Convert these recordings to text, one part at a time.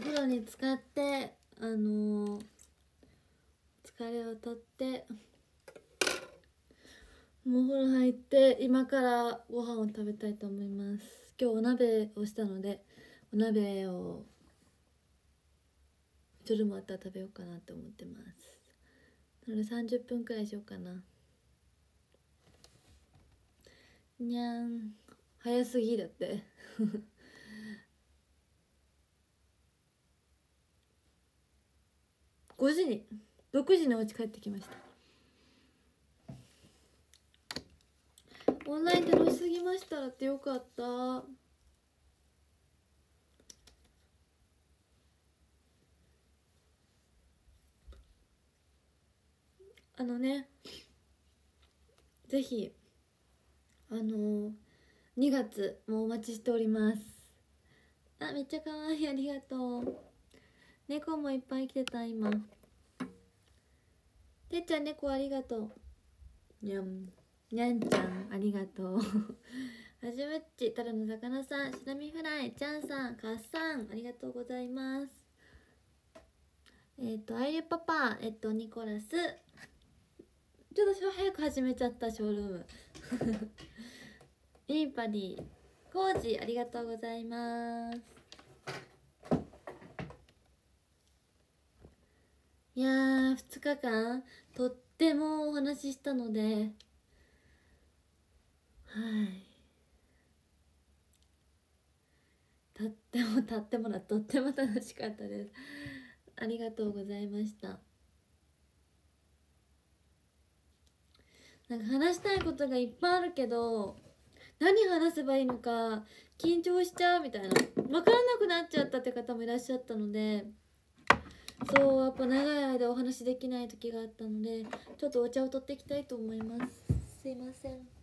お風呂に浸かってあのー、疲れをとってもうお風呂入って今からご飯を食べたいと思います。今日お鍋をしたのでお鍋を夜もあったら食べようかなと思ってます。なので30分くらいしようかな。にゃん。早すぎだって。5時に6時にお家帰ってきました。オンライン楽しすぎましたらってよかった。あのねぜひあの2月もお待ちしております。あめっちゃ可愛いありがとう。猫もいっぱい来てた今。てっちゃん猫ありがとう。にゃん。にゃんちゃんありがとう。はじめっちたらの魚さん。しなみフライちゃんさん。かっさん。ありがとうございます。えっ、ー、とあゆパパ。えっ、とニコラス。ちょっと早く始めちゃったショールーム。インパディコージありがとうございますいやー2日間とってもお話ししたので。はい。とってもとってもだとっても楽しかったです。ありがとうございました。なんか話したいことがいっぱいあるけど何話せばいいのか緊張しちゃうみたいな。分からなくなっちゃったって方もいらっしゃったのでそうやっぱ長い間お話できない時があったのでちょっとお茶を取っていきたいと思います。すいません。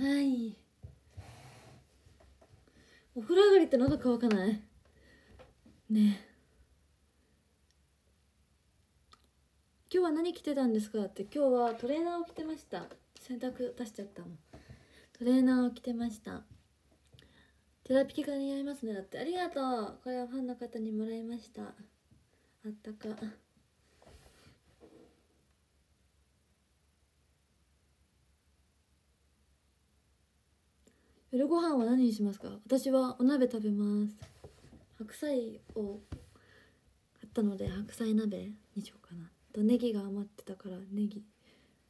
はい。お風呂上がりって喉乾かない？ね今日は何着てたんですか？って今日はトレーナーを着てました。洗濯出しちゃったもん。トレーナーを着てました。テラピケが似合いますね。だってありがとう。これはファンの方にもらいました。あったか。夜ご飯は何にしますか？私はお鍋食べます。白菜を買ったので白菜鍋にしようかな。とネギが余ってたからネギ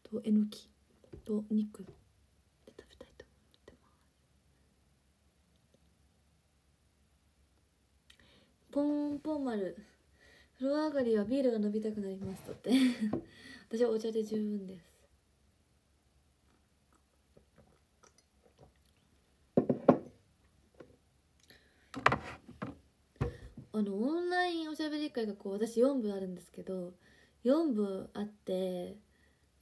とえのきと肉で食べたいと思ってます。ポンポン丸。風呂上がりはビールが飲みたくなります。とって。私はお茶で十分です。あのオンラインおしゃべり会がこう私4部あるんですけど4部あって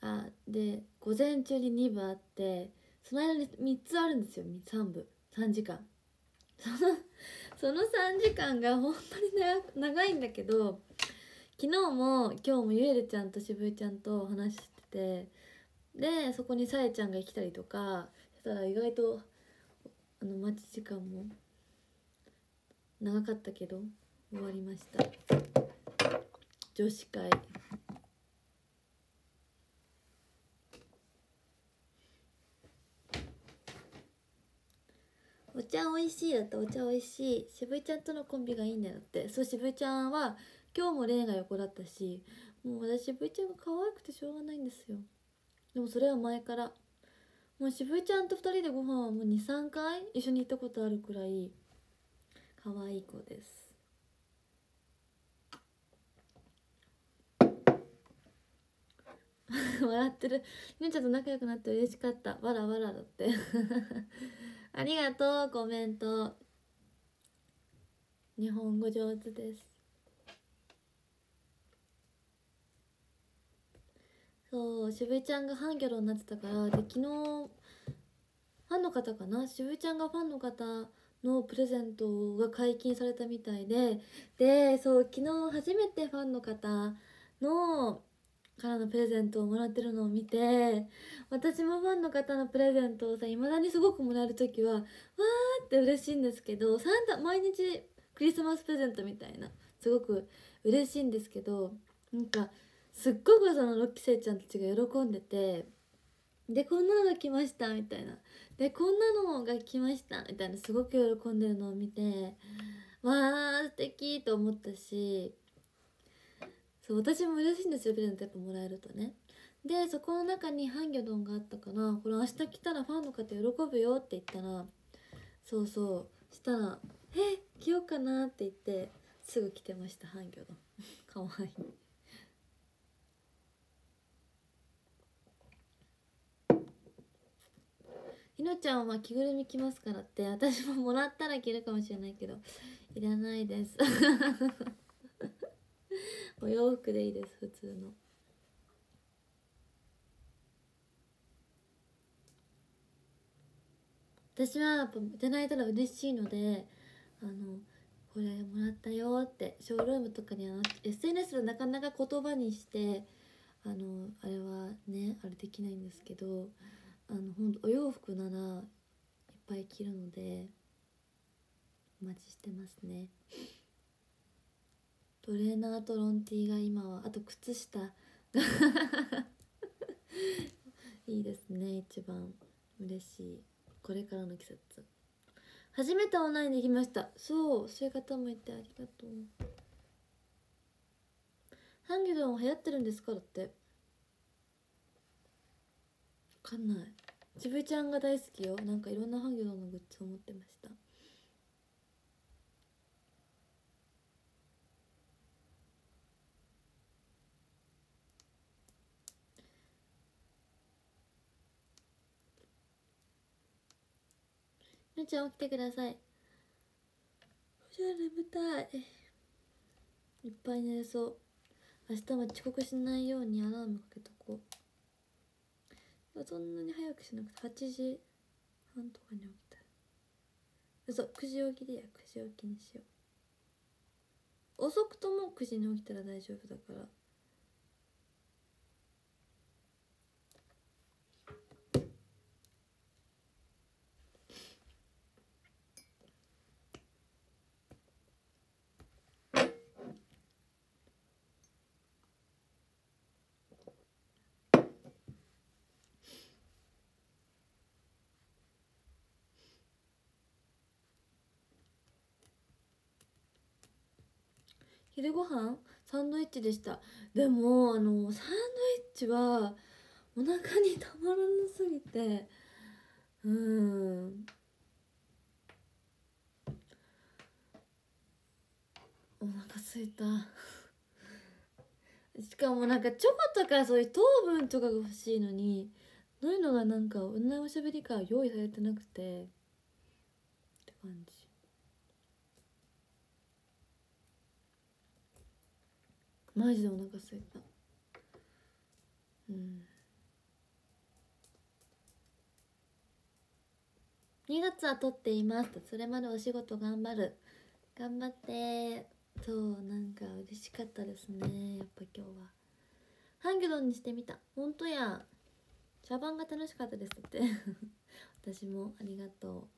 あで午前中に2部あってその間に3つあるんですよ3部。3時間。そのその3時間が本当に長いんだけど昨日も今日もゆえるちゃんと渋井ちゃんと話しててでそこにさえちゃんが来たりとかしたら意外とあの待ち時間も長かったけど終わりました。女子会。お茶おいしいだってお茶おいしい。渋井ちゃんとのコンビがいいんだよって。そう渋井ちゃんは今日も霊が横だったしもう私渋井ちゃんが可愛くてしょうがないんですよ。でもそれは前から。もう渋井ちゃんと2人でご飯はもう23回一緒に行ったことあるくらい可愛い子です。笑ってる。ゆんちゃんと仲良くなって嬉しかった。わらわらだって。ありがとうコメント。日本語上手です。そう渋井ちゃんがハンギョドンになってたから。で昨日ファンの方かな？渋井ちゃんがファンの方のプレゼントが解禁されたみたいで。でそう昨日初めてファンの方のからのプレゼントをもらってるのを見て私もファンの方のプレゼントをさいまだにすごくもらえる時はわーって嬉しいんですけどサンタ毎日クリスマスプレゼントみたいなすごく嬉しいんですけどなんかすっごくその6期生ちゃんたちが喜んでてでこんなのが来ましたみたいなでこんなのが来ましたみたいなすごく喜んでるのを見てわー素敵と思ったしそう私も嬉しいんですよプレゼントやっぱもらえるとね。でそこの中にハンギョドンがあったからこれ明日来たらファンの方喜ぶよって言ったらそうそう。したら「え着ようかな」って言ってすぐ着てましたハンギョドン。かわいい。ひのちゃんは着ぐるみ着ますからって私ももらったら着るかもしれないけどいらないです。お洋服でいいです普通の私はやっぱいただいたら嬉しいのであのこれもらったよってショールームとかには SNS でなかなか言葉にしてあのあれはねあれできないんですけどあのほんとお洋服ならいっぱい着るのでお待ちしてますね。トレーナーとロンティーが今はあと靴下 いいですね一番嬉しい。これからの季節。初めてオンラインできました。そうそういう方もいてありがとう。ハンギョドン流行ってるんですか？だって。わかんない。ちぶちゃんが大好きよ。なんかいろんなハンギョドンのグッズを持ってました。みちゃん起きてください。じゃあ眠たい。いっぱい寝れそう。明日は遅刻しないようにアラームかけとこう。そんなに早くしなくて8時半とかに起きた。嘘9時起きでや。9時起きにしよう。遅くとも9時に起きたら大丈夫だから。昼ご飯サンドイッチでした。でもあのサンドイッチはお腹にたまらなすぎてうん。お腹すいた。しかもなんかチョコとかそういう糖分とかが欲しいのにそういうのがなんか女おしゃべりか用意されてなくて。って感じ。マジでお腹すいた。うん。2月は撮っていますとそれまでお仕事頑張る。頑張って。そうなんか嬉しかったですね。やっぱ今日は。ハンギョドンにしてみた。ほんとや。茶番が楽しかったですって。私もありがと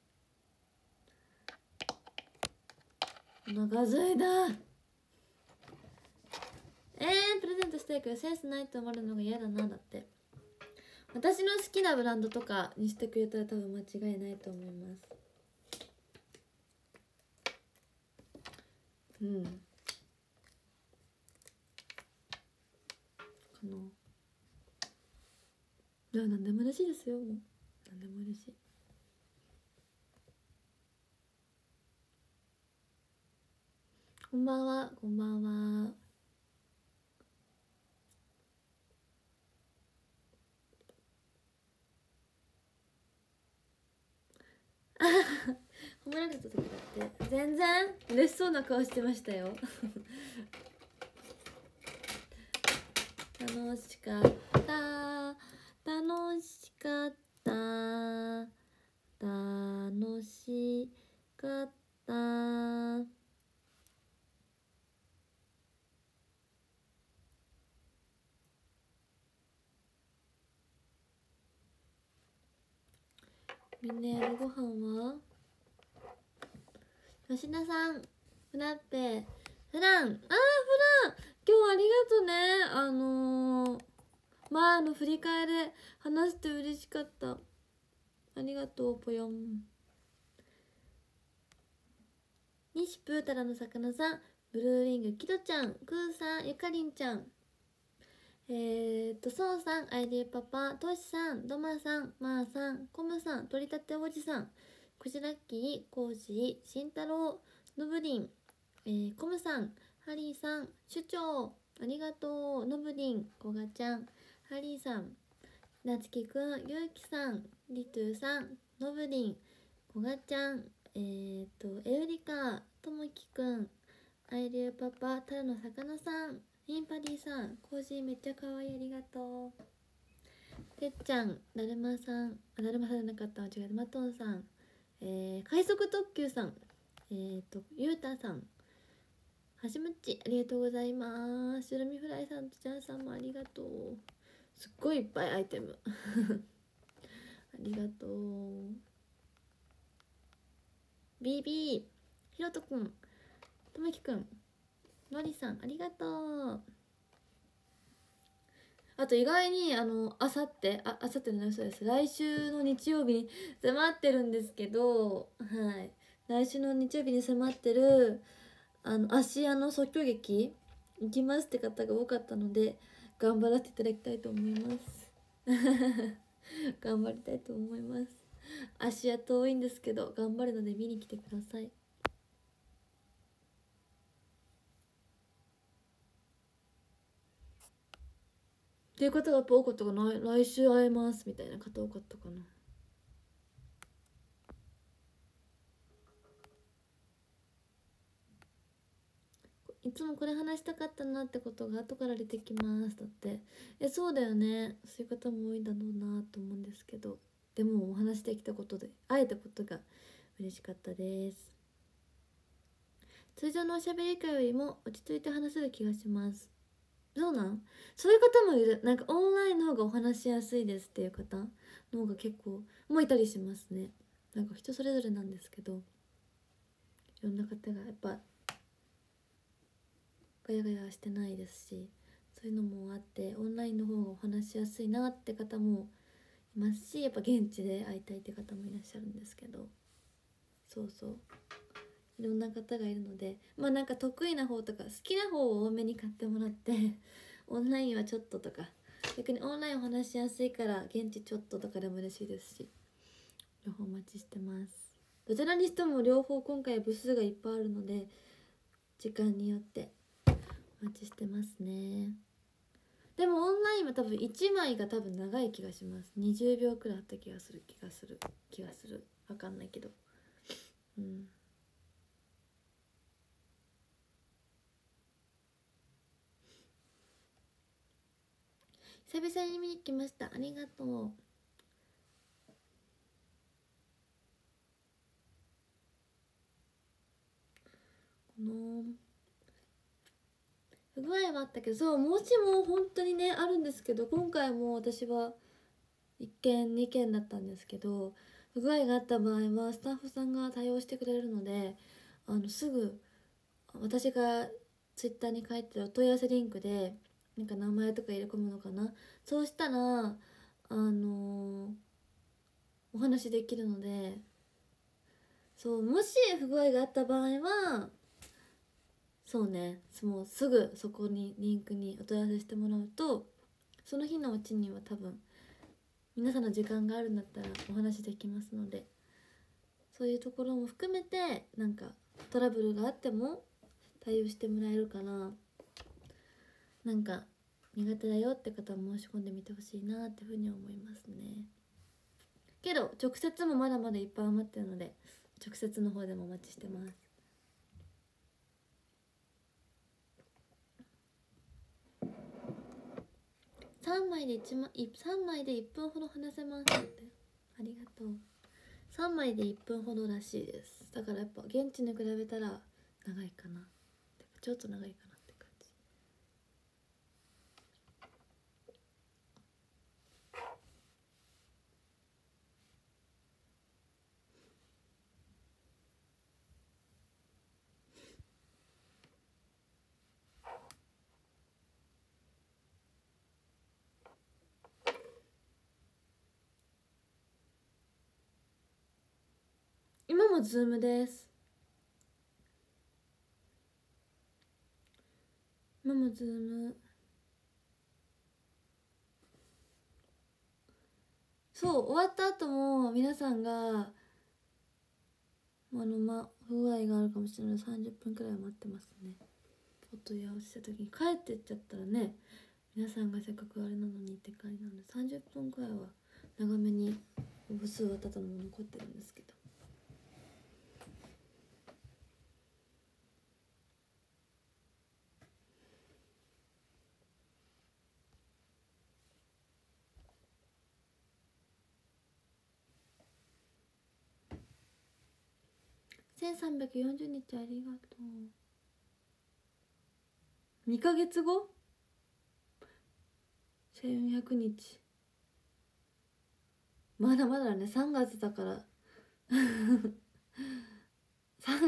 う。お腹すいた。えー、プレゼントしたいけどセンスないと思われるのが嫌だなだって。私の好きなブランドとかにしてくれたら多分間違いないと思います。うん。かな。いや何でも嬉しいですよもう。何でも嬉しい。こんばんはこんばんは。褒められた時だって全然嬉しそうな顔してましたよ。楽しかった。楽しかった。楽しかった。みんな夜ご飯は？吉田さんフラッペ。フランあーフラン今日ありがとうね。あのー、前の振り返り話して嬉しかった。ありがとうぽよん。西プータラの魚さん。ブルーウィングキドちゃん。クーさんゆかりんちゃん。えー、っと、そうさん、アイディパパ、トシさん、ドマさん、マーさん、コムさん、取り立ておじさん、クジラッキー、コージー、シンタロウ、ノブリン、えー、コムさん、ハリーさん、首長、ありがとう、ノブリン、コガちゃん、ハリーさん、なつきくん、ゆうきさん、リトゥさん、ノブリン、コガちゃん、えー、っと、エウリカ、ともきくん、アイリューパパ、タラの魚さん、インパディさん、コージーめっちゃ可愛いありがとう。てっちゃん、だるまさん、あ、だるまさんじゃなかった、間違えた、マトンさん、えー、快速特急さん、えーと、ゆうたさん、はしむっち、ありがとうございます。白身フライさんとジャンさんもありがとう。すっごいいっぱいアイテム。ありがとう。ビービー、ひろとくん、ともきくん、のりさんありがとう。あと意外にあのあさってああさってのそうです。来週の日曜日に迫ってるんですけどはい。来週の日曜日に迫ってるあの芦屋の即興劇行きますって方が多かったので頑張らせていただきたいと思います。頑張りたいと思います。芦屋遠いんですけど頑張るので見に来てください。っていう方がやっぱ多かったかな来週会えますみたいな方多かったかな。いつもこれ話したかったなってことが後から出てきますだって。えそうだよね。そういう方も多いんだろうなと思うんですけど。でもお話できたことで会えたことが嬉しかったです。通常のおしゃべり会よりも落ち着いて話せる気がします。そうなん？そういう方もいる。なんかオンラインの方がお話しやすいですっていう方の方が結構もういたりしますね。なんか人それぞれなんですけど。いろんな方がやっぱガヤガヤしてないですしそういうのもあってオンラインの方がお話しやすいなって方もいますしやっぱ現地で会いたいって方もいらっしゃるんですけど。そうそう。いろんな方がいるのでまあなんか得意な方とか好きな方を多めに買ってもらって オンラインはちょっととか逆にオンラインお話しやすいから現地ちょっととかでも嬉しいですし両方お待ちしてます。どちらにしても両方今回部数がいっぱいあるので時間によってお待ちしてますね。でもオンラインは多分1枚が多分長い気がします。20秒くらいあった気がする気がする気がする。わかんないけど。うん。久々に見に来ました。ありがとう。この不具合はあったけどそうもしも本当にねあるんですけど今回も私は1件2件だったんですけど不具合があった場合はスタッフさんが対応してくれるのであのすぐ私がツイッターに書いてるお問い合わせリンクでなんか名前とか入れ込むのかな？そうしたらあのー、お話できるのでそうもし不具合があった場合はそうねもうすぐそこにリンクにお問い合わせしてもらうとその日のうちには多分皆さんの時間があるんだったらお話できますのでそういうところも含めてなんかトラブルがあっても対応してもらえるかな。なんか苦手だよって方は申し込んでみてほしいなっていうふうに思いますね。けど直接もまだまだいっぱい余ってるので直接の方でもお待ちしてます。3枚で1枚3枚で1分ほど話せますって。ありがとう。3枚で1分ほどらしいです。だからやっぱ現地に比べたら長いかな。ちょっと長いかなって感じズームです。今もズーム。そう終わった後も皆さんがあのま不具合があるかもしれない。30分くらい待ってますね。お問い合わせした時に帰ってっちゃったらね皆さんがせっかくあれなのにって感じなので30分くらいは長めに部数はただの残ってるんですけど。1340日ありがとう。2ヶ月後1400日まだまだね。3月だから。3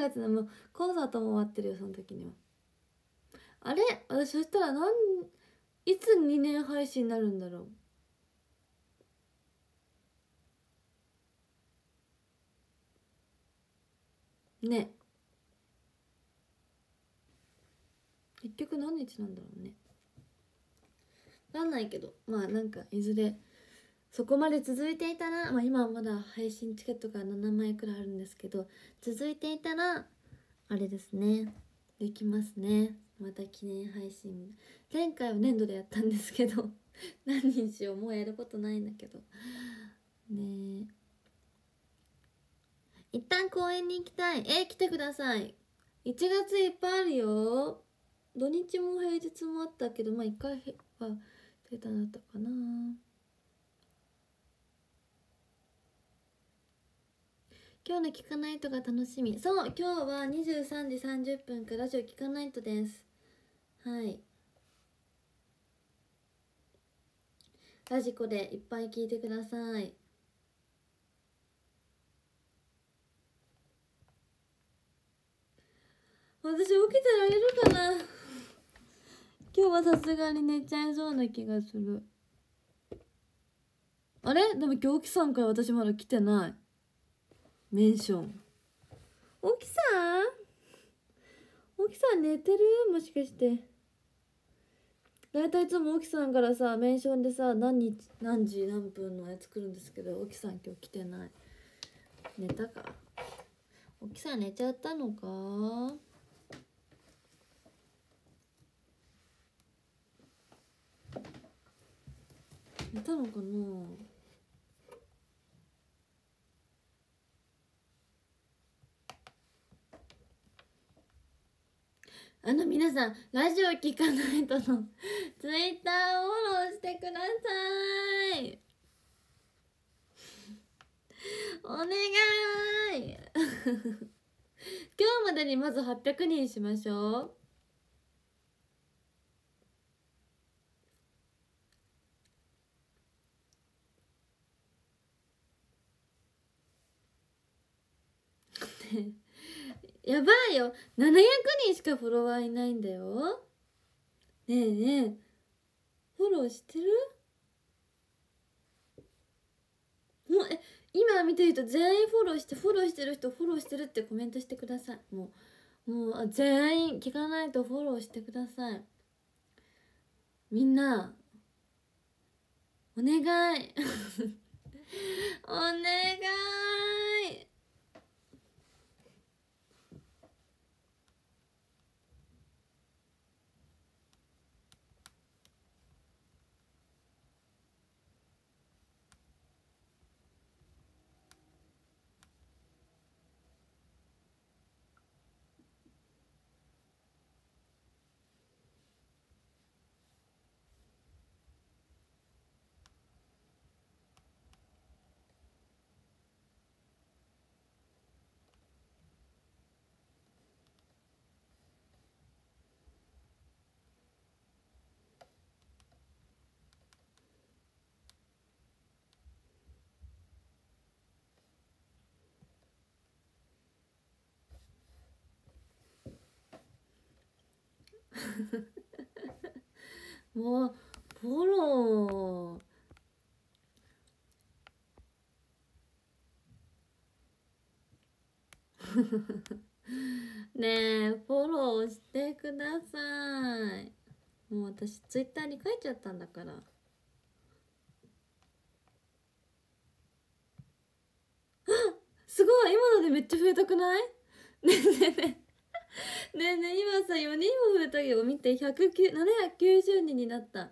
月のもうコンサートも終わってるよその時には。あれ？私そしたらなんいつ2年配信になるんだろう？ね。結局何日なんだろうね。分かんないけど。まあなんかいずれそこまで続いていたら、まあ、今はまだ配信チケットが7枚くらいあるんですけど続いていたらあれですね。できますね。また記念配信。前回は年度でやったんですけど 何にしようもうやることないんだけど。ね。え一旦公園に行きたい。え来てください。1月いっぱいあるよ。土日も平日もあったけどまあ1回は出ただったかな。今日の聞かないとが楽しみ。そう今日は23時30分からラジオ聞かないとです。はい。ラジコでいっぱい聞いてください。私起きてられるかな？今日はさすがに寝ちゃいそうな気がする。あれ？でも今日きさんから私まだ来てない。メンション。沖さん？沖さん寝てる？もしかして。だいたいつも沖さんからさメンションでさ何日何時何分のやつ来るんですけど沖さん今日来てない。寝たか？沖さん寝ちゃったのか？たのかなあの皆さんラジオ聞かないとのツイッターをフォローしてください。お願い。今日までにまず800人しましょう。やばいよ。700人しかフォロワーいないんだよ。ねえねえ。フォローしてる？もうえ今見てる人全員フォローしてフォローしてる人フォローしてるってコメントしてください。もうもう全員聞かないとフォローしてください。みんなお願い。お願い。もうフォローねえフォローしてください。もう私ツイッターに書いちゃったんだから。すごい今のでめっちゃ増えたくない？ねえねえねえ。ねえねえ今さ4人も増えたけど見て790人になった。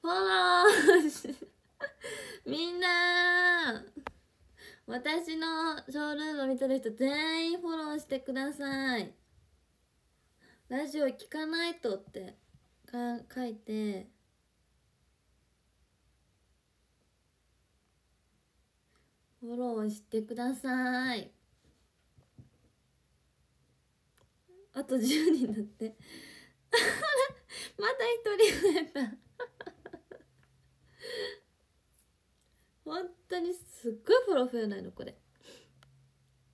フォローみんな私のショールーム見てる人全員フォローしてください。ラジオ聞かないとってか書いて。フォローしてください。あと10人だって。また一人増えた。本当にすっごいフォロー増えないのこれ。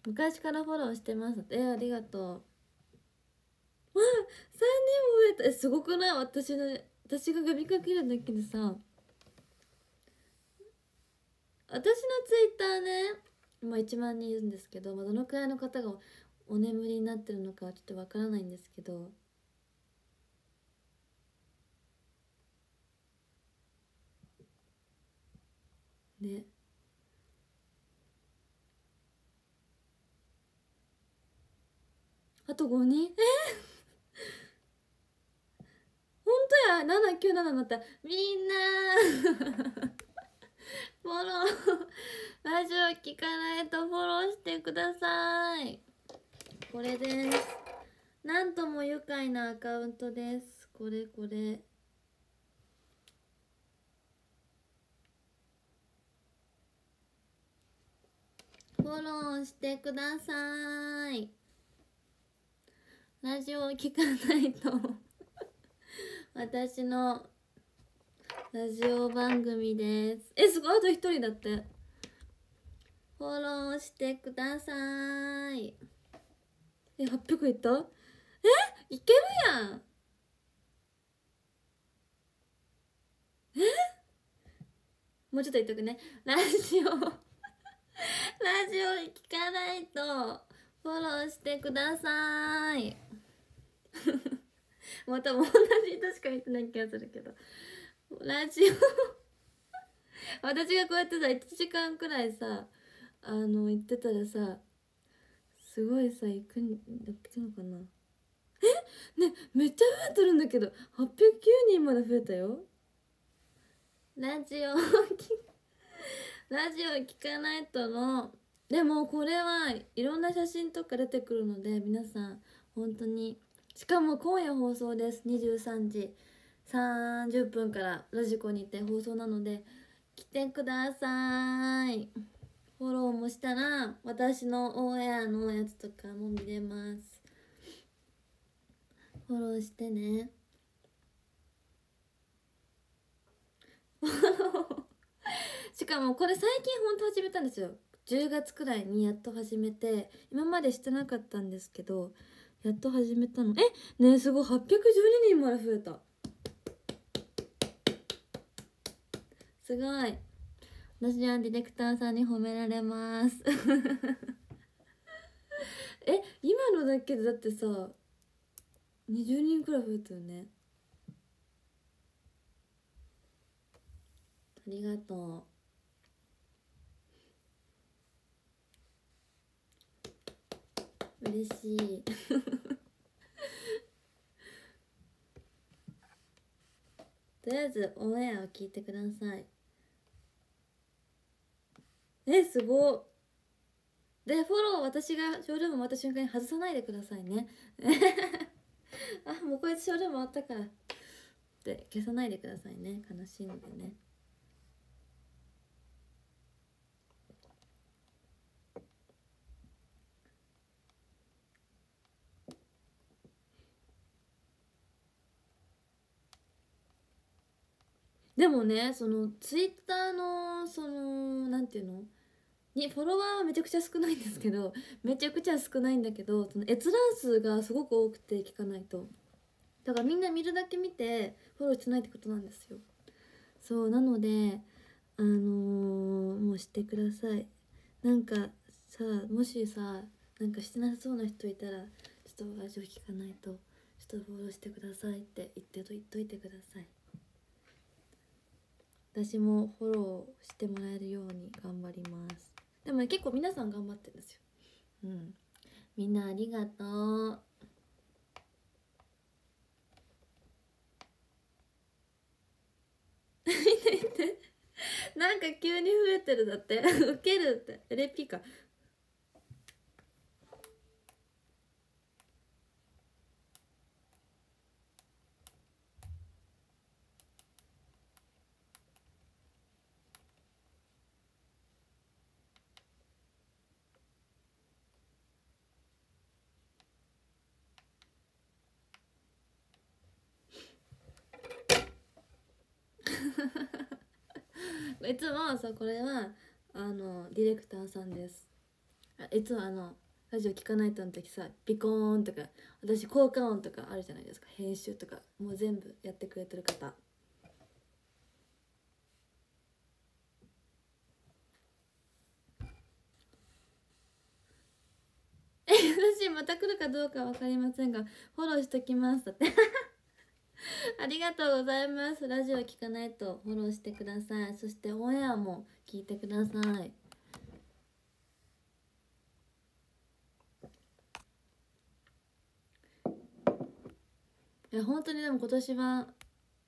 昔からフォローしてます。えありがとう。わあ3人も増えた。えすごくない？私の私が呼びかけるんだけでさ。私のツイッターね今1万人いるんですけど、まあ、どのくらいの方がお眠りになってるのかはちょっとわからないんですけど。ね。あと5人？え 本当や。797になった。みんな。フォロー。ラジオ聞かないとフォローしてください。これです。なんとも愉快なアカウントです。これこれ。フォローしてください。ラジオを聞かないと。私のラジオ番組です。えすごいあと一人だって。フォローしてください。え800いった？え？いけるやん。え？もうちょっと言っとくね。ラジオ。ラジオ聞かないと。フォローしてください。また同じ人しか言ってない気がするけど。ラジオ。私がこうやってさ1時間くらいさあの言ってたらさすごいさ行くんだっけのかな？え？ねめっちゃ増えてるんだけど809人まで増えたよ。ラジオラジオ聞かないとの。でもこれはいろんな写真とか出てくるので皆さん本当に。しかも今夜放送です。23時。30分からラジコにて放送なので来てください。フォローもしたら私のオンエアのやつとかも見れます。フォローしてね。しかもこれ最近ほんと始めたんですよ。10月くらいにやっと始めて今までしてなかったんですけどやっと始めたの。え？ねすごい。812人まで増えた。すごい。私はディレクターさんに褒められます。え今のだけでだってさ20人くらい増えたよね。ありがとう。嬉しい。とりあえずオンエアを聞いてください。えすごでフォロー私がショールーム終わった瞬間に外さないでくださいね。あもうこいつショールーム終わったからって消さないでくださいね。悲しいのでね。でもねそのツイッターのそのなんていうの？にフォロワーはめちゃくちゃ少ないんですけど めちゃくちゃ少ないんだけどその閲覧数がすごく多くて聞かないと。だからみんな見るだけ見てフォローしてないってことなんですよ。そうなのであのー、もうしてください。なんかさもしさなんかしてなさそうな人いたらちょっとラジオ聞かないとちょっとフォローしてくださいって言ってと言っといてください。私もフォローしてもらえるように頑張ります。でも、ね、結構皆さん頑張ってるんですよ。うん。みんなありがとう。見て見て。なんか急に増えてるだって。ウケるって。レピか。いつもさこれはあのディレクターさんです。いつもあのラジオ聞かないとの時さピコーンとか私効果音とかあるじゃないですか。編集とかもう全部やってくれてる方。え私また来るかどうか分かりませんがフォローしときます。だって。ありがとうございます。ラジオ聞かないとフォローしてください。そしてオンエアも聞いてください。いや本当にでも今年は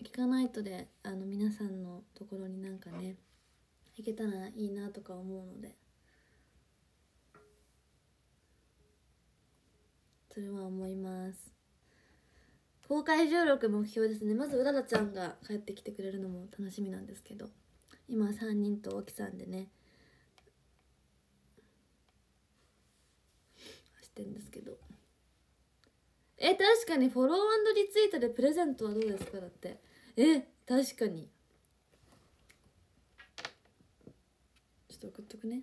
聞かないとであの皆さんのところになんかね行けたらいいなとか思うので。それは思います。公開収録目標ですね。まずうららちゃんが帰ってきてくれるのも楽しみなんですけど。今3人と沖さんでね。してんですけど。え確かにフォローリツイートでプレゼントはどうですか？だって。え確かに。ちょっと送っとくね。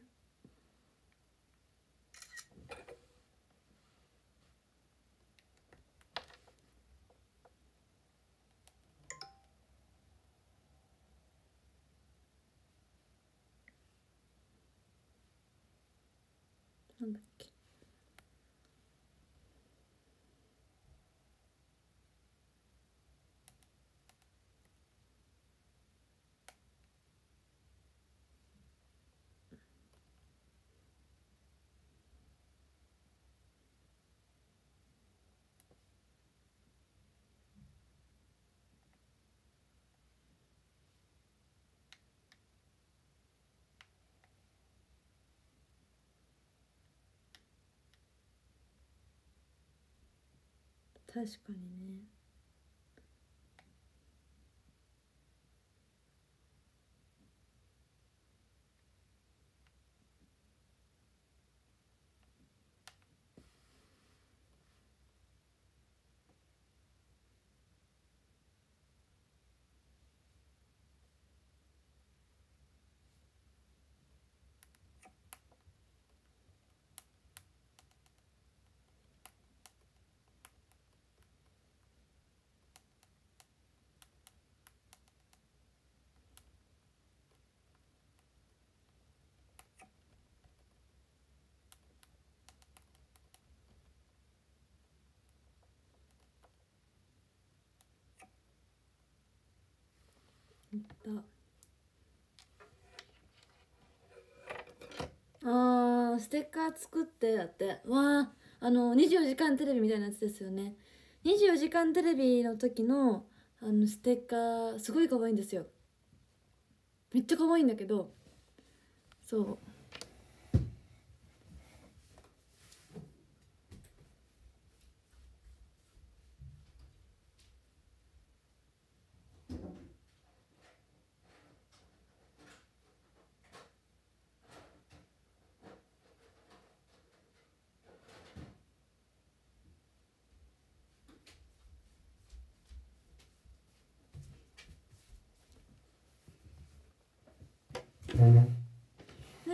なん確かにね。あーステッカー作ってだって。わああの24時間テレビみたいなやつですよね。24時間テレビの時のあのステッカーすごい可愛いんですよ。めっちゃ可愛いんだけどそう。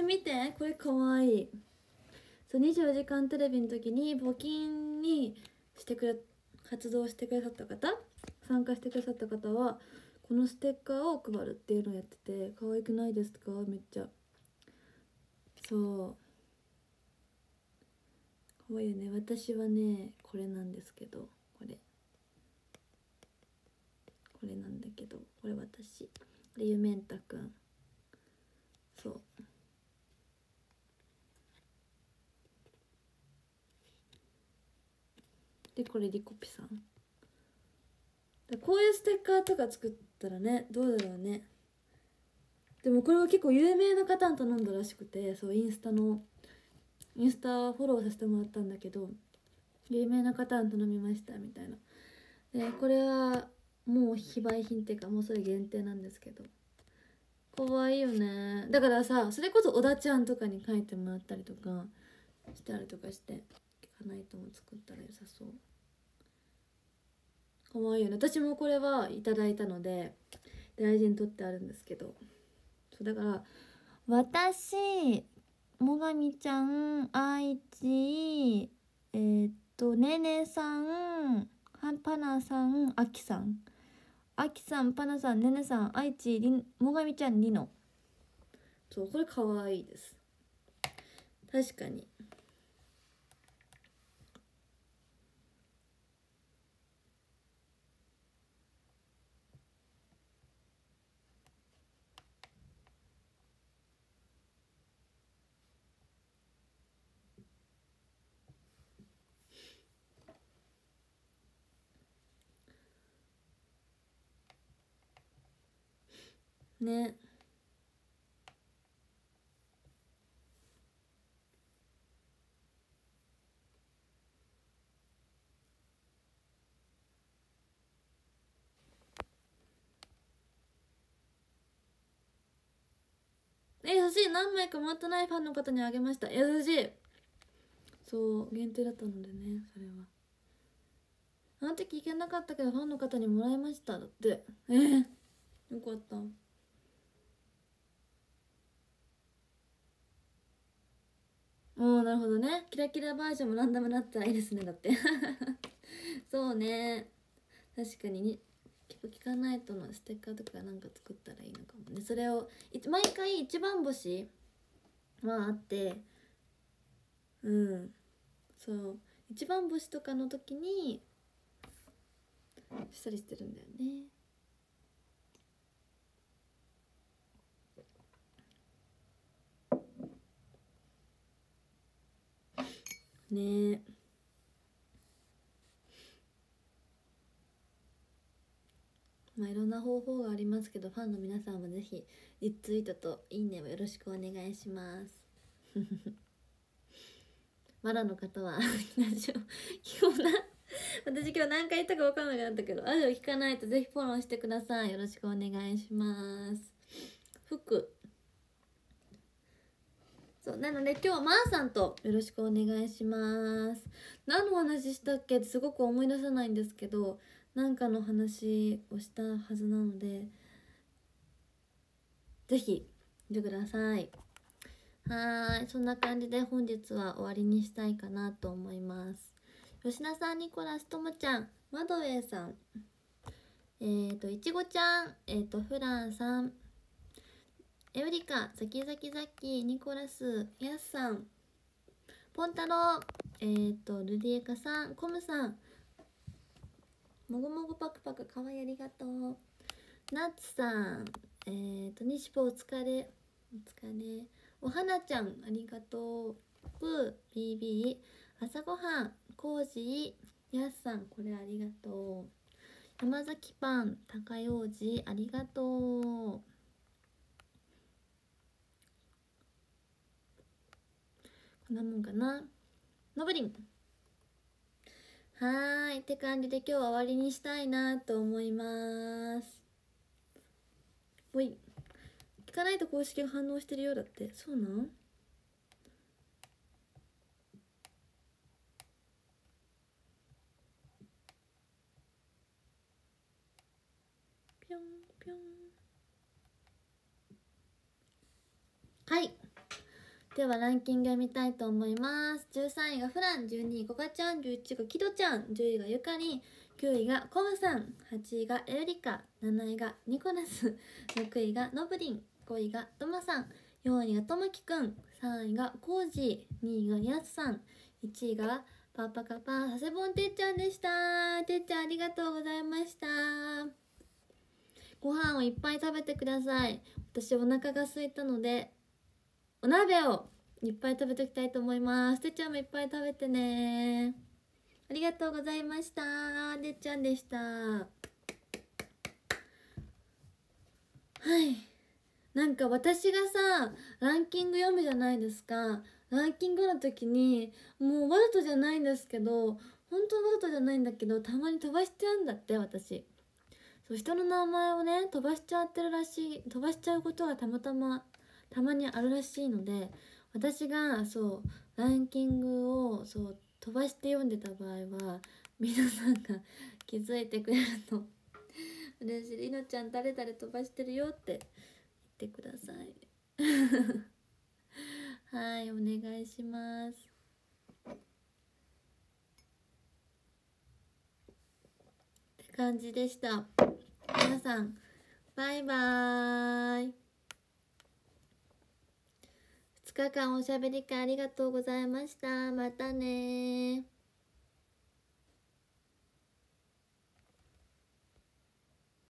見て。これかわい。いそう24時間テレビの時に募金にしてくれ活動してくださった方参加してくださった方はこのステッカーを配るっていうのをやってて可愛くないですか？めっちゃ。そう。可愛いよね。私はねこれなんですけどこれ。これなんだけどこれ私。これゆめんたくん。そう。でこれリコピさん。こういうステッカーとか作ったらねどうだろうね。でもこれは結構有名な方に頼んだらしくてそうインスタのインスタフォローさせてもらったんだけど有名な方に頼みましたみたいな。でこれはもう非売品っていうかもうそれ限定なんですけど。可愛いよね。だからさそれこそ小田ちゃんとかに書いてもらったりとかしたりとかしてかないとも作ったら良さそう。可愛いよね。私もこれはいただいたので大事に取ってあるんですけど。そうだから私もがみちゃん愛知えー、っとねねさんはパナさんあきさんあきさんパナさんねねさん愛知りんもがみちゃんりのそうこれかわいいです。確かに。ね。え優しい何枚かもらってないファンの方にあげました。優しいそう限定だったのでねそれは。あの時行けなかったけどファンの方にもらいました。だって。えー、よかった。おなるほどね。キラキラバージョンもランダムなったらいいですねだって。そうね。確かに。に結構聞かないとのステッカーとかなんか作ったらいいのかもね。それを毎回一番星はあって。うん。そう。一番星とかの時にしたりしてるんだよね。ね。まあいろんな方法がありますけどファンの皆さんもぜひリツイートといいねをよろしくお願いします。まだの方はラジオ聞こな。私今日何回言ったか分からなくなったけどラジオ聞かないとぜひフォローしてください。よろしくお願いします。服。そうなので今日はまーさんとよろしくお願いします。何の話したっけ？ってすごく思い出さないんですけどなんかの話をしたはずなのでぜひ見てください。はいそんな感じで本日は終わりにしたいかなと思います。吉田さんニコラスともちゃんマドウェイさんえっ、ー、といちごちゃんえっ、ー、とフランさんエウリカ、ザキザキザキ、ニコラス、ヤスさん、ポンタロウ、えっ、と、ルディエカさん、コムさん、もぐもぐパクパク、かわいいありがとう。ナッツさん、えっ、と、ニシポお疲れ、お疲れ。おはなちゃん、ありがとう。プー、ビービー、朝ごはん、コージー、ヤスさん、これありがとう。山崎パン、高用事、ありがとう。こんなもんかな。のぶりんはーい。って感じで今日は終わりにしたいなと思います。おい。聞かないと公式が反応してるようだって。そうなん。はい。ではランキング読みたいと思います。13位がフラン12位コカちゃん11位がキドちゃん10位がゆかりん9位がコムさん8位がエルリカ7位がニコラス 6位がノブリン5位がトマさん4位がともきくん3位がコージー2位がやすさん1位がパパカパ佐世保てっちゃんでした。てっちゃんありがとうございました。ご飯をいっぱい食べてください。私お腹が空いたのでお鍋をいっぱい食べておきたいと思います。てっちゃんもいっぱい食べてね。ありがとうございました。てっちゃんでした。はい。なんか私がさランキング読むじゃないですか。ランキングの時にもうわざとじゃないんですけど本当わざとじゃないんだけどたまに飛ばしちゃうんだって私。そう人の名前をね飛ばしちゃってるらしい飛ばしちゃうことがたまたまたまにあるらしいので私がそうランキングをそう飛ばして読んでた場合は皆さんが気づいてくれると嬉しい。りのちゃん誰々飛ばしてるよって言ってください。はいお願いします。って感じでした。皆さんバイバーイ。日間おしゃべり会ありがとうございました。またね